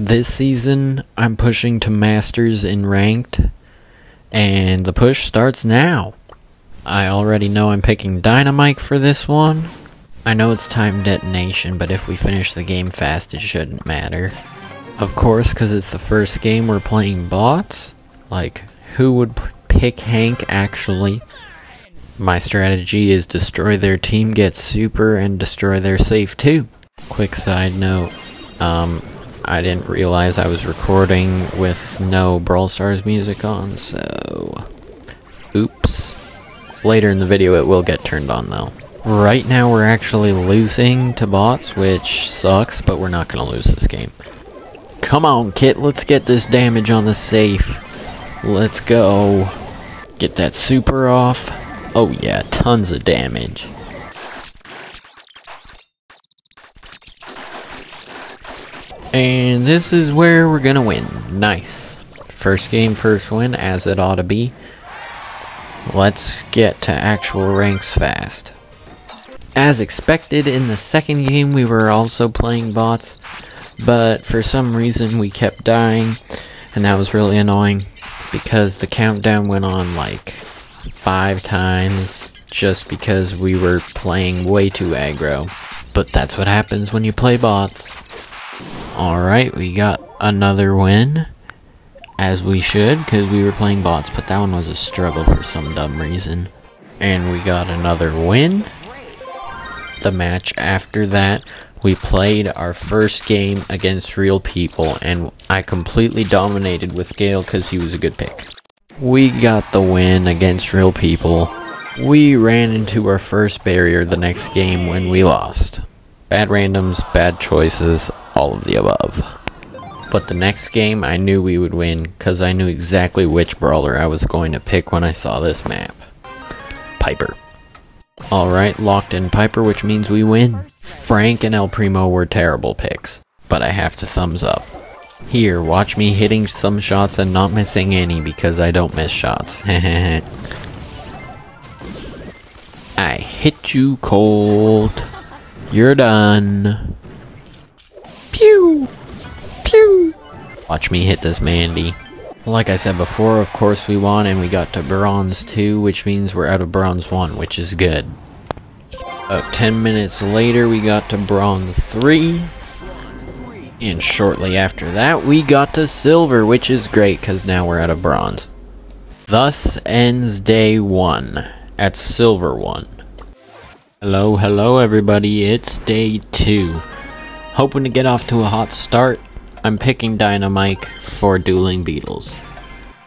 This season, I'm pushing to Masters in Ranked, and the push starts now. I already know I'm picking Dynamike for this one. I know it's time detonation, but if we finish the game fast, it shouldn't matter. Of course, because it's the first game we're playing bots. Like, who would pick Hank actually? My strategy is destroy their team, get super, and destroy their safe too. Quick side note, um, I didn't realize I was recording with no Brawl Stars music on, so... Oops. Later in the video it will get turned on though. Right now we're actually losing to bots, which sucks, but we're not gonna lose this game. Come on, Kit, let's get this damage on the safe. Let's go. Get that super off. Oh yeah, tons of damage. And this is where we're gonna win. Nice. First game, first win, as it ought to be. Let's get to actual ranks fast. As expected, in the second game we were also playing bots, but for some reason we kept dying, and that was really annoying, because the countdown went on like five times, just because we were playing way too aggro. But that's what happens when you play bots. Alright, we got another win. As we should, because we were playing bots, but that one was a struggle for some dumb reason. And we got another win. The match after that, we played our first game against real people, and I completely dominated with Gale because he was a good pick. We got the win against real people. We ran into our first barrier the next game when we lost. Bad randoms, bad choices, all of the above. But the next game, I knew we would win because I knew exactly which brawler I was going to pick when I saw this map. Piper. Alright, locked in Piper, which means we win. Frank and El Primo were terrible picks, but I have to thumbs up. Here, watch me hitting some shots and not missing any because I don't miss shots. I hit you cold. You're done. Watch me hit this Mandy. Like I said before, of course we won and we got to bronze 2, which means we're out of bronze 1, which is good. About 10 minutes later, we got to bronze 3. And shortly after that, we got to silver, which is great because now we're out of bronze. Thus ends day 1 at silver 1. Hello, hello everybody, it's day 2. Hoping to get off to a hot start, I'm picking Dynamike for Dueling Beetles.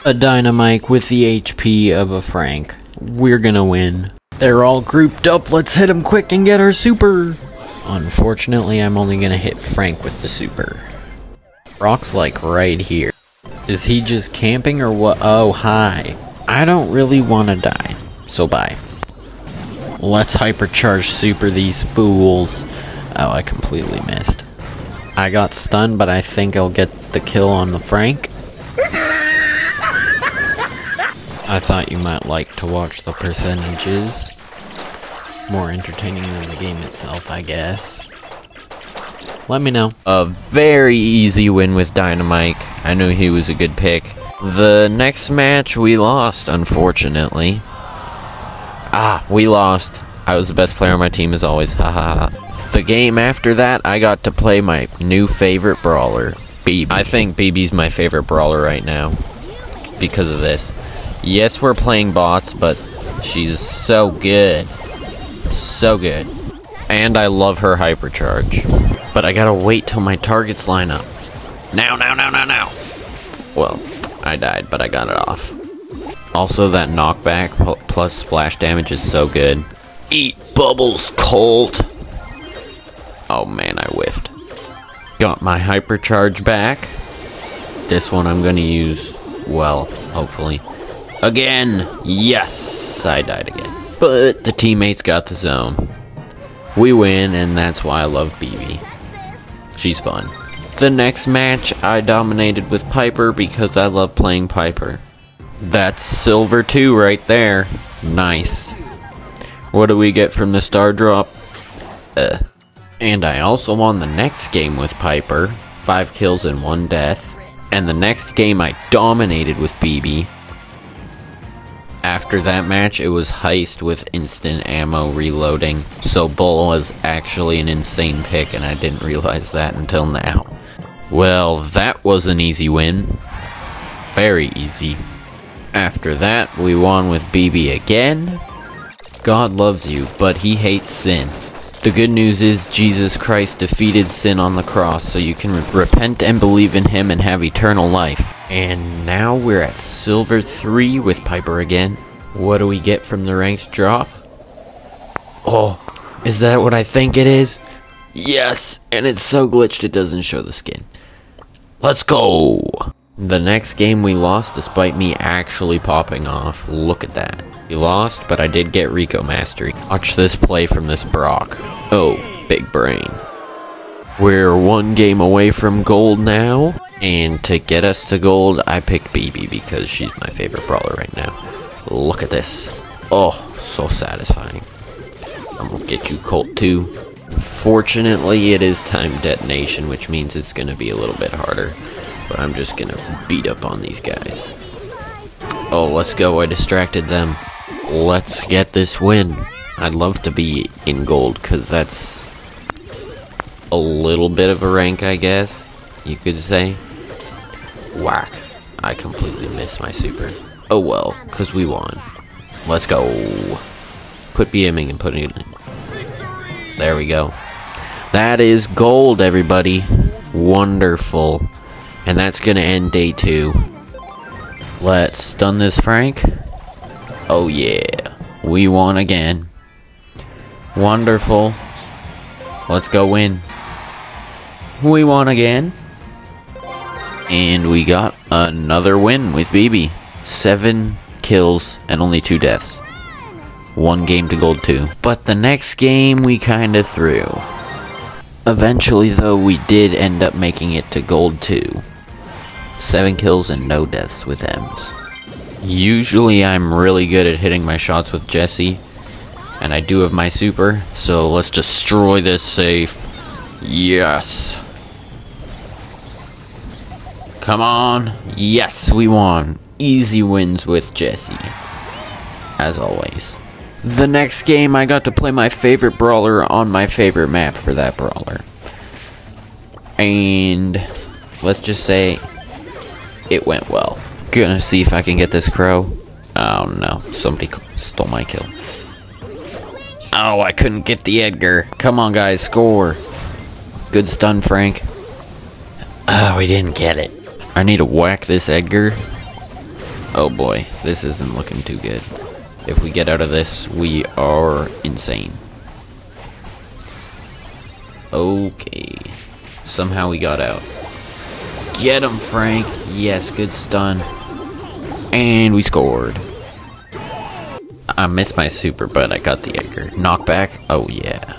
A Dynamike with the HP of a Frank. We're gonna win. They're all grouped up, let's hit them quick and get our super! Unfortunately, I'm only gonna hit Frank with the super. Rock's like right here. Is he just camping or what? Oh, hi. I don't really wanna die, so bye. Let's hypercharge super these fools. Oh, I completely missed. I got stunned, but I think I'll get the kill on the Frank. I thought you might like to watch the percentages. More entertaining than the game itself, I guess. Let me know. A very easy win with Dynamike. I knew he was a good pick. The next match we lost, unfortunately. Ah, we lost. I was the best player on my team as always. Ha ha ha. The game after that, I got to play my new favorite brawler, BB. I think BB's my favorite brawler right now because of this. Yes, we're playing bots, but she's so good. So good. And I love her hypercharge. But I gotta wait till my targets line up. Now, now, now, now, now. Well, I died, but I got it off. Also, that knockback plus splash damage is so good. Eat bubbles, Colt. Oh man, I whiffed. Got my hypercharge back. This one I'm gonna use well, hopefully. Again! Yes! I died again. But the teammates got the zone. We win, and that's why I love BB. She's fun. The next match, I dominated with Piper because I love playing Piper. That's silver 2 right there. Nice. What do we get from the star drop? Uh. And I also won the next game with Piper. 5 kills and 1 death. And the next game I dominated with BB. After that match, it was Heist with instant ammo reloading. So Bull was actually an insane pick, and I didn't realize that until now. Well, that was an easy win. Very easy. After that, we won with BB again. God loves you, but he hates sin. The good news is Jesus Christ defeated sin on the cross so you can re repent and believe in him and have eternal life. And now we're at Silver 3 with Piper again. What do we get from the ranked drop? Oh, is that what I think it is? Yes, and it's so glitched it doesn't show the skin. Let's go! The next game we lost despite me actually popping off. Look at that. We lost, but I did get Rico Mastery. Watch this play from this Brock. Oh, big brain. We're one game away from gold now. And to get us to gold, I picked BB because she's my favorite brawler right now. Look at this. Oh, so satisfying. I'm gonna get you Colt too. Fortunately, it is time detonation, which means it's gonna be a little bit harder. But I'm just gonna beat up on these guys. Oh, let's go. I distracted them. Let's get this win. I'd love to be in gold, because that's a little bit of a rank, I guess, you could say. Whack. I completely missed my super. Oh well, because we won. Let's go. Quit BMing and putting it in. There we go. That is gold, everybody. Wonderful. And that's to end day two. Let's stun this Frank. Oh yeah. We won again. Wonderful. Let's go win. We won again. And we got another win with BB. Seven kills and only two deaths. One game to gold two. But the next game we kinda threw. Eventually though we did end up making it to gold two. Seven kills and no deaths with Emz. Usually I'm really good at hitting my shots with Jesse, And I do have my super, so let's destroy this safe. Yes. Come on. Yes, we won. Easy wins with Jesse. As always. The next game, I got to play my favorite brawler on my favorite map for that brawler. And let's just say it went well. Gonna see if I can get this crow. Oh no, somebody stole my kill. Oh, I couldn't get the Edgar. Come on, guys, score. Good stun, Frank. Oh, we didn't get it. I need to whack this Edgar. Oh boy, this isn't looking too good. If we get out of this, we are insane. Okay. Somehow we got out. Get him, Frank. Yes, good stun. And we scored. I missed my super, but I got the Edgar. Knockback? Oh, yeah.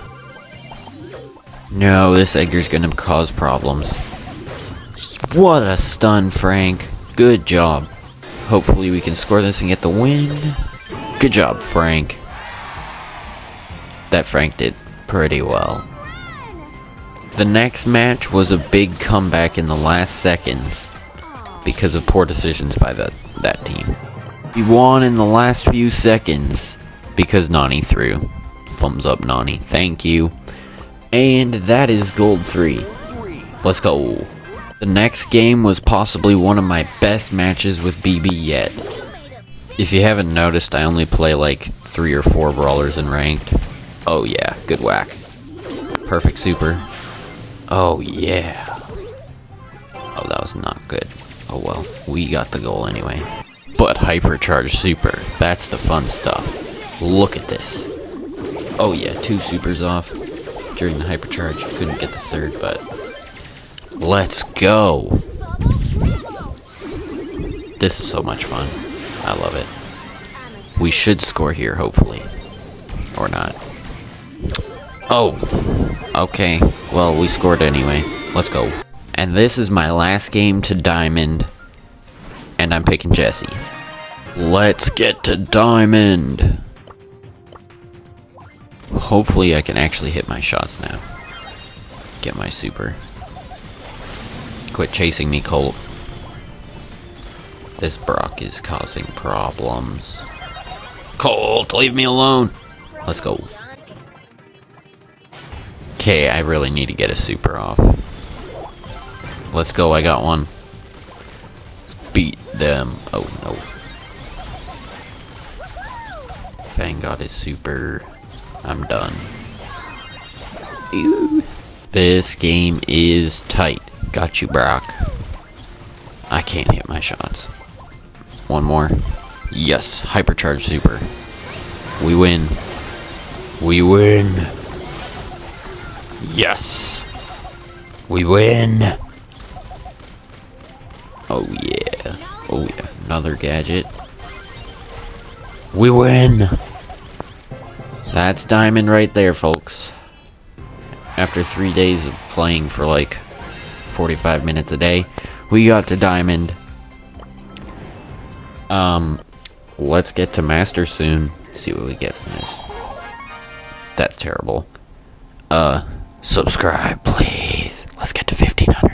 No, this Edgar's gonna cause problems. What a stun, Frank. Good job. Hopefully we can score this and get the win. Good job, Frank. That Frank did pretty well. The next match was a big comeback in the last seconds because of poor decisions by the, that team. We won in the last few seconds because Nani threw. Thumbs up, Nani. Thank you. And that is gold 3. Let's go. The next game was possibly one of my best matches with BB yet. If you haven't noticed, I only play like 3 or 4 brawlers in ranked. Oh yeah, good whack. Perfect super. Oh yeah. Oh, that was not good. Oh well, we got the goal anyway. But hypercharge super, that's the fun stuff. Look at this. Oh yeah, two supers off during the hypercharge. Couldn't get the third, but let's go. This is so much fun. I love it. We should score here, hopefully. Or not. Oh, okay. Well, we scored anyway. Let's go. And this is my last game to Diamond. And I'm picking Jesse. Let's get to Diamond! Hopefully I can actually hit my shots now. Get my super. Quit chasing me, Colt. This Brock is causing problems. Colt, leave me alone. Let's go. Okay, I really need to get a super off. Let's go, I got one. Beat them. Oh no. Fang got his super. I'm done. Ew. This game is tight. Got you, Brock. I can't hit my shots. One more. Yes, hypercharge super. We win. We win. Yes. We win. Oh yeah. Oh yeah. Another gadget. We win. That's diamond right there, folks. After three days of playing for like 45 minutes a day, we got to diamond. Um, let's get to master soon. See what we get from this. That's terrible. Uh, Subscribe, please. Let's get to 1500.